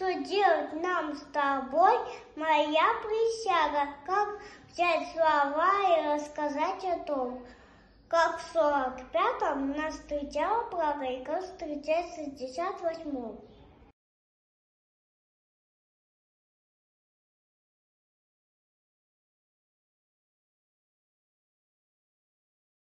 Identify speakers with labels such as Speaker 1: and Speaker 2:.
Speaker 1: что делать нам с тобой, моя присяга, как взять слова и рассказать о том, как в сорок пятом нас встречала прорыка, встречает в 68-м.